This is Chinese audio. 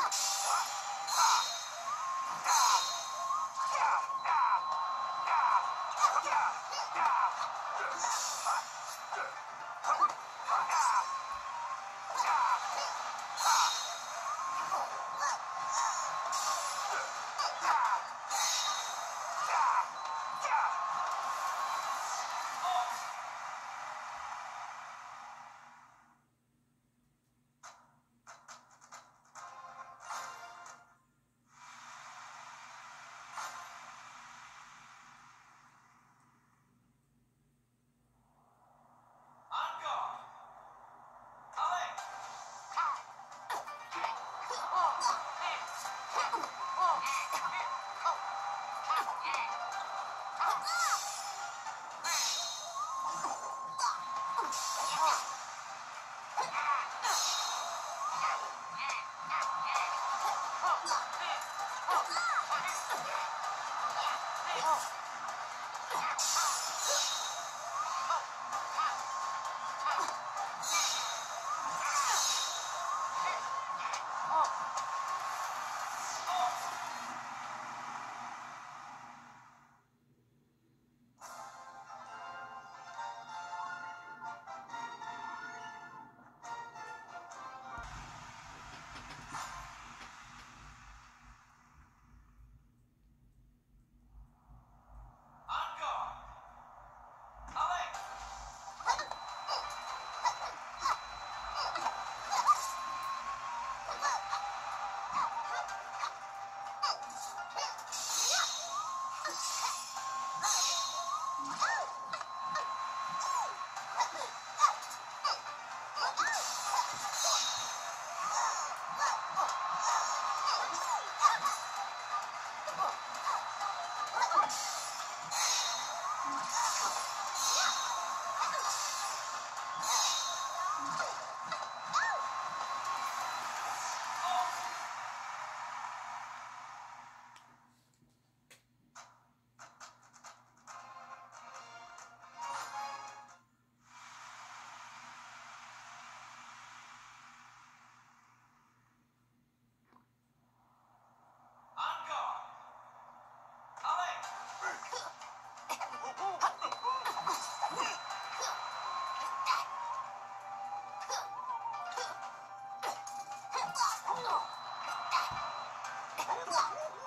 あっ。哦笨蛋可恶